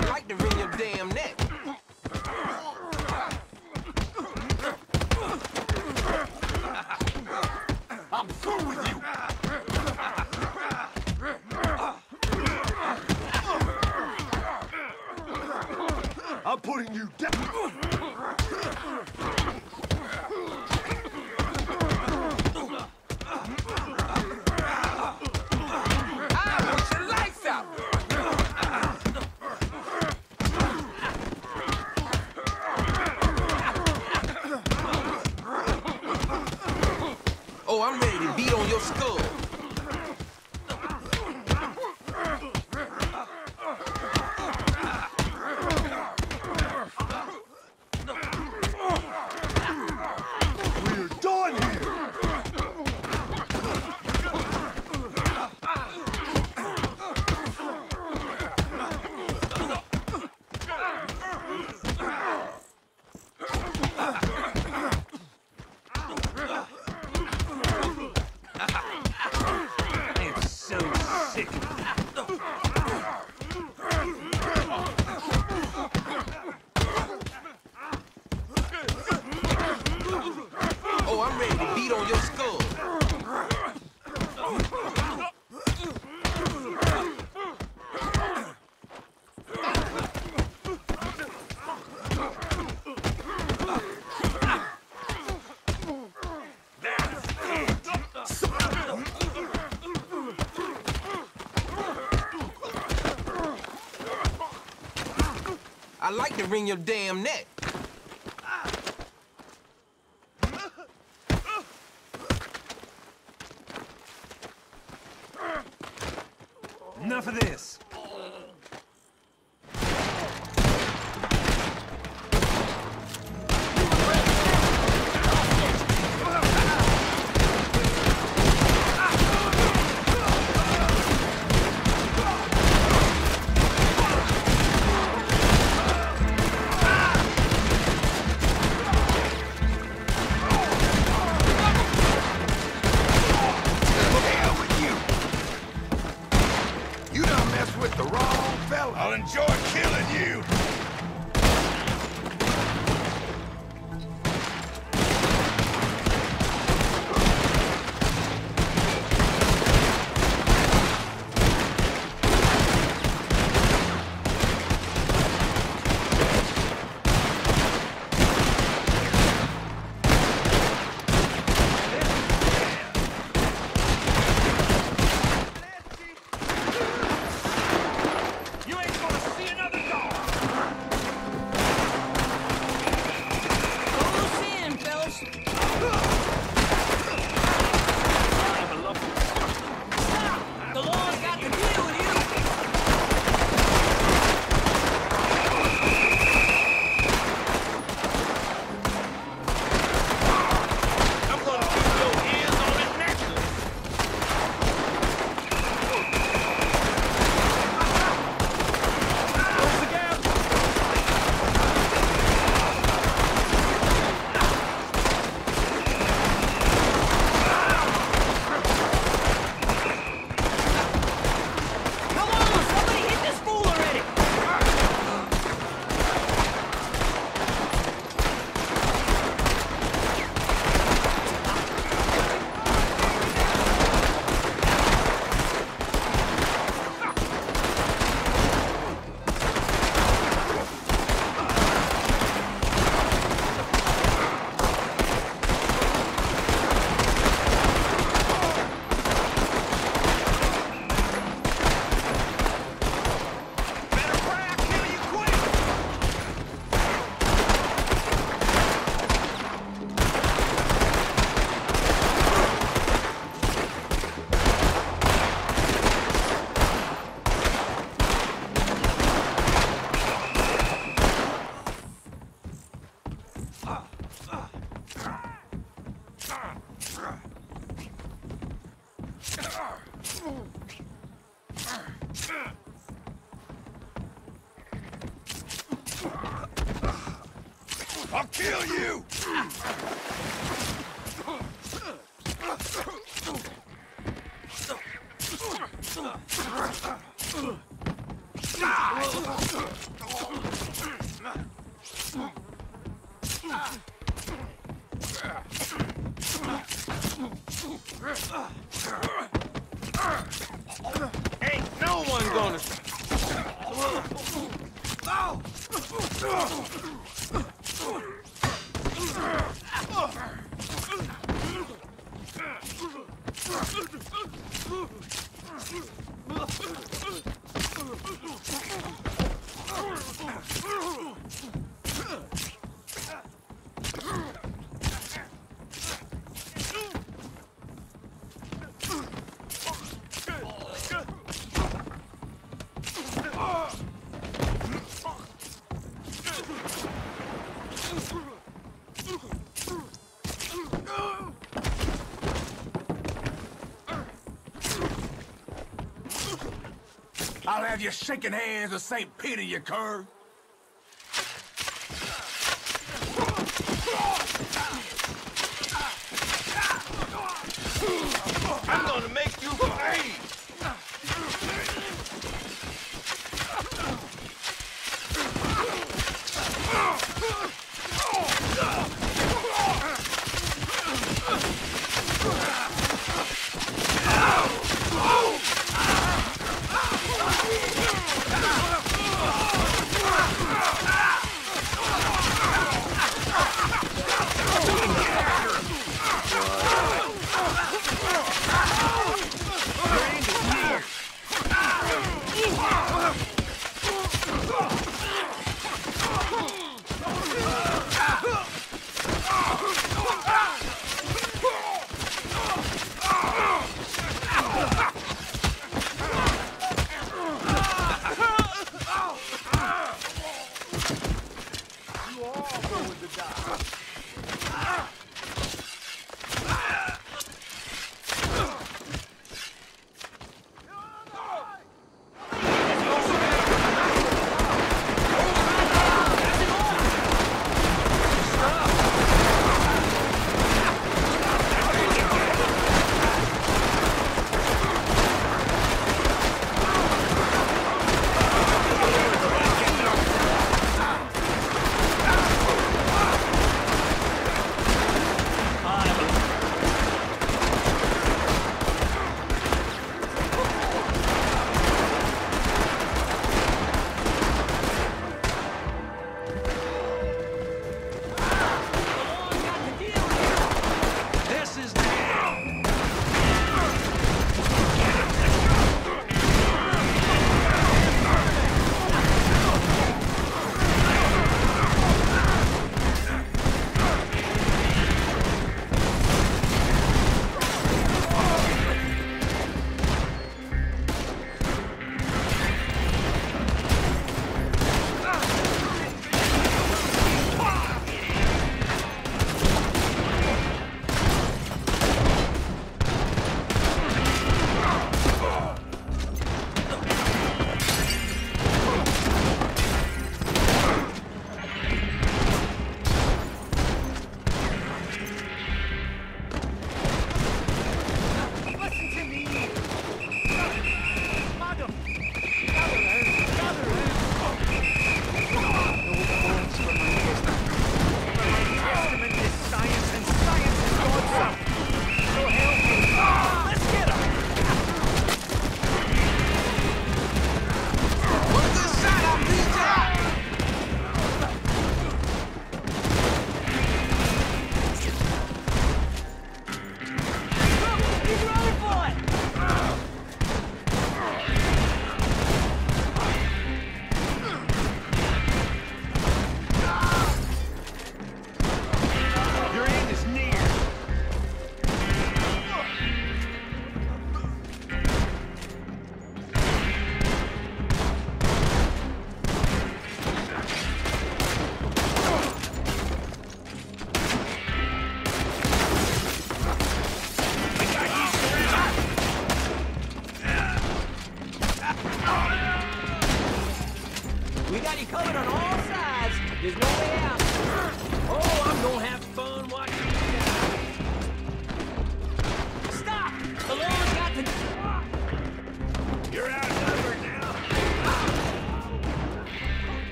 I like to wring your damn neck. I'm through with you. I'm putting you down. I like to wring your damn neck. I'll enjoy killing you! I'll kill you! Die! Ain't no one gonna... Oh! Have you shaking hands with St. Peter, you cur.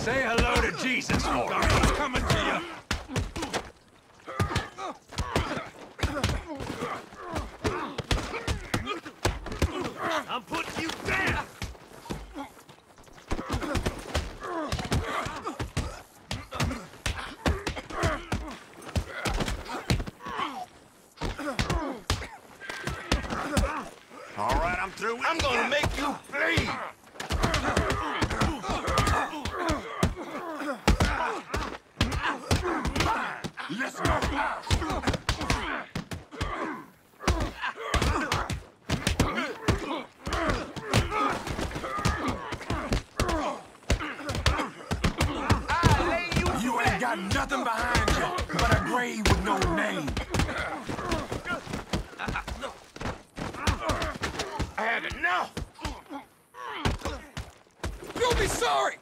Say hello to Jesus for me. Oh, I'm coming to you. I'm putting you down. All right, I'm through with I'm gonna make you got nothing behind you but a grave with no name. I had enough. You'll be sorry.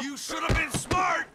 You should have been smart.